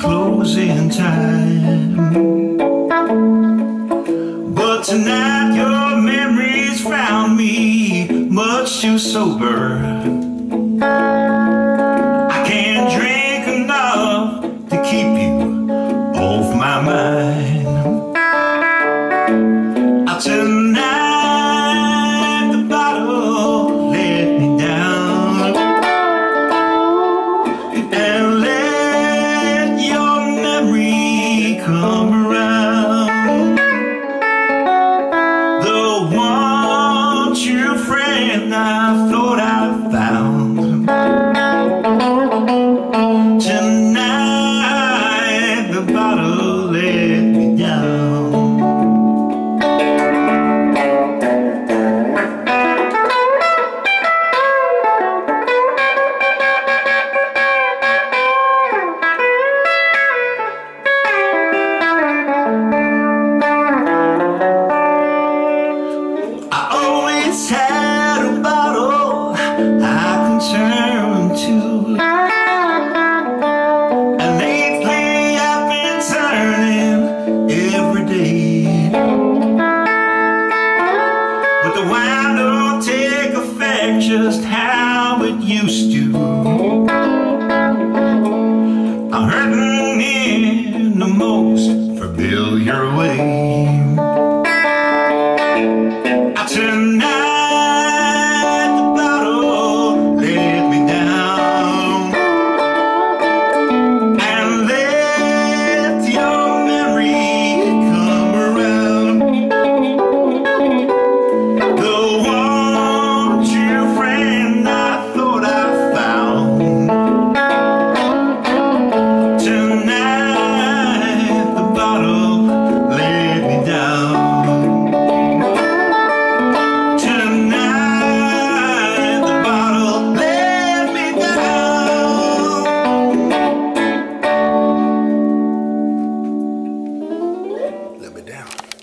closing time. But tonight your memories found me much too sober flora Turn to And lately I've been turning every day. But the wine don't take effect just how it used to. I'm hurting in the most familiar way.